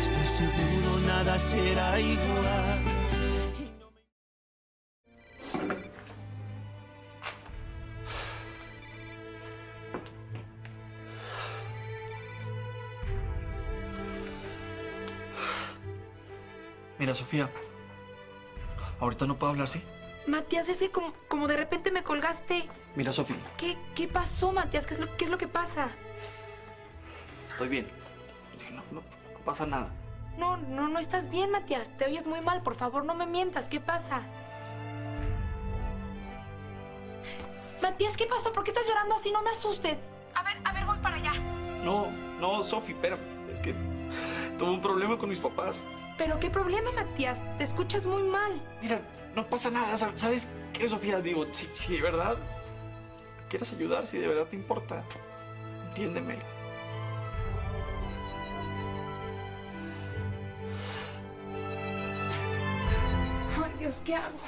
Estoy seguro nada será igual. Mira, Sofía. Ahorita no puedo hablar, ¿sí? Matías, es que como, como de repente me colgaste. Mira, Sofía. ¿Qué, qué pasó, Matías? ¿Qué es, lo, ¿Qué es lo que pasa? Estoy bien. No, no, no pasa nada. No, no, no estás bien, Matías. Te oyes muy mal. Por favor, no me mientas. ¿Qué pasa? Matías, ¿qué pasó? ¿Por qué estás llorando así? No me asustes. A ver, a ver, voy para allá. No, no, Sofía, espérame. Es que tuve un problema con mis papás. ¿Pero qué problema, Matías? Te escuchas muy mal. Mira, no pasa nada. ¿sab- ¿Sabes qué, Sofía? Digo, si, si de verdad quieres ayudar, si de verdad te importa, entiéndeme. Dios, ¿qué hago?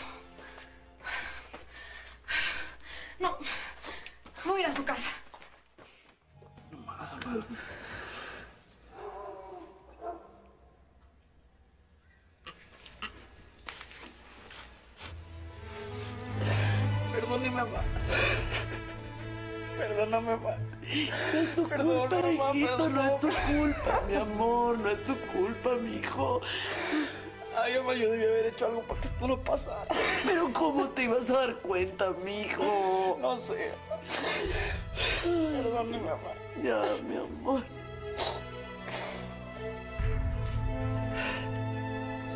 No, voy a ir a su casa. Más, amor. Perdóname, mamá. Perdóname, mamá. No es tu Perdón, culpa, mamá, hijito, no es tu culpa, mi amor, no es tu culpa, mi hijo. Ay, mamá, yo debí haber hecho algo para que esto no pasara. Pero ¿cómo te ibas a dar cuenta, mi hijo? No sé. Perdóname, mamá. Ya, mi amor.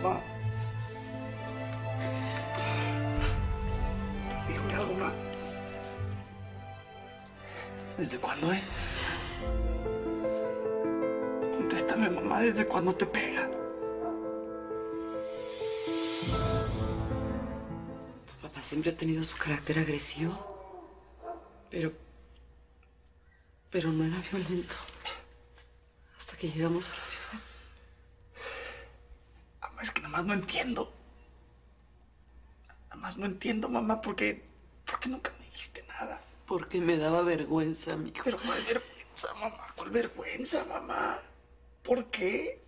Mamá. Dígame algo, mamá. ¿Desde cuándo, eh? Contéstame, mamá, ¿desde cuándo te pega? Siempre ha tenido su carácter agresivo, pero... pero no era violento. Hasta que llegamos a la ciudad. Mamá, es que nomás no entiendo. Nomás no entiendo, mamá, porque... porque nunca me dijiste nada. Porque me daba vergüenza, mi hijo. Pero cuál vergüenza, mamá, cuál vergüenza, mamá. ¿Por qué?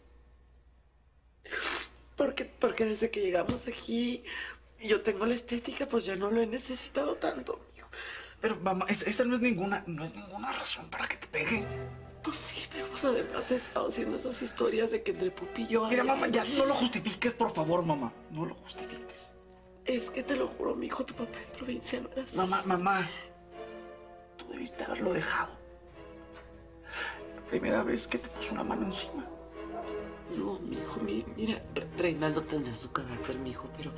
Porque, porque desde que llegamos aquí, yo tengo la estética, pues ya no lo he necesitado tanto, mi hijo. Pero mamá, es- esa no es ninguna, no es ninguna razón para que te pegue. Pues sí, pero pues además he estado haciendo esas historias de que entre Pupi y yo... Mira, mamá, ya no lo justifiques, por favor, mamá. No lo justifiques. Es que te lo juro, mi hijo, tu papá en provincia no era así. Mamá, mamá. Tú debiste haberlo dejado. La primera vez que te puso una mano encima. No, mi hijo, mi- mira, Re- Reinaldo tendrá su carácter, mi hijo, pero...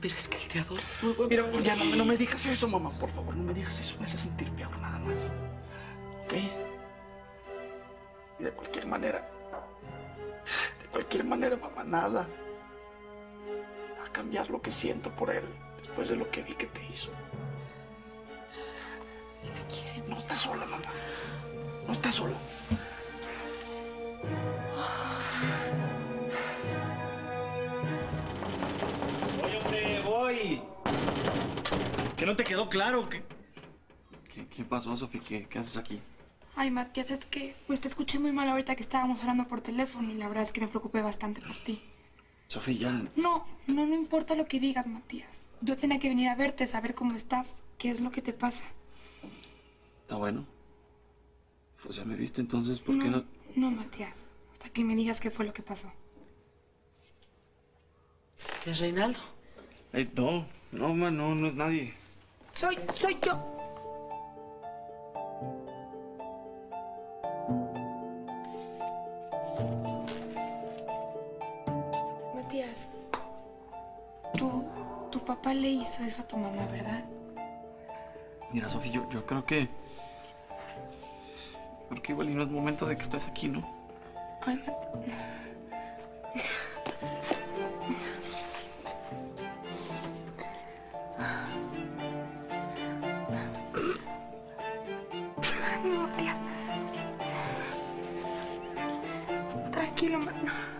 Pero es que él te adora, es muy bueno. Mira, ya no, no me digas eso, mamá. Por favor, no me digas eso. Me hace sentir peor nada más. ¿Ok? Y de cualquier manera. De cualquier manera, mamá, nada. Va a cambiar lo que siento por él después de lo que vi que te hizo. Él te quiere, No estás sola, mamá. No estás sola. Voy. ¿Que no te quedó claro? ¿Qué, qué pasó, Sofía? ¿Qué, ¿Qué haces aquí? Ay, Matías, es que pues te escuché muy mal ahorita que estábamos hablando por teléfono y la verdad es que me preocupé bastante por ti. Sofía, ya. No, no, no importa lo que digas, Matías. Yo tenía que venir a verte, saber cómo estás, qué es lo que te pasa. Está bueno. Pues ya me viste, entonces, ¿por qué no? No, Matías, hasta que me digas qué fue lo que pasó. ¿Es Reinaldo? Ay, no, no, mamá, no, no es nadie. Soy, soy yo. Matías, tu, tu papá le hizo eso a tu mamá, ¿verdad? Mira, Sofía, yo, yo creo que. Creo que igual y no es momento de que estés aquí, ¿no? Ay, Mat- Matías. Tranquilo, ma-